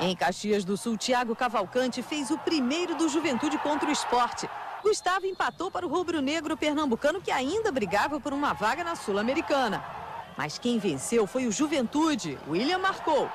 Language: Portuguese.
Em Caxias do Sul, Thiago Cavalcante fez o primeiro do Juventude contra o esporte. Gustavo empatou para o rubro-negro pernambucano que ainda brigava por uma vaga na Sul-Americana. Mas quem venceu foi o Juventude. William marcou.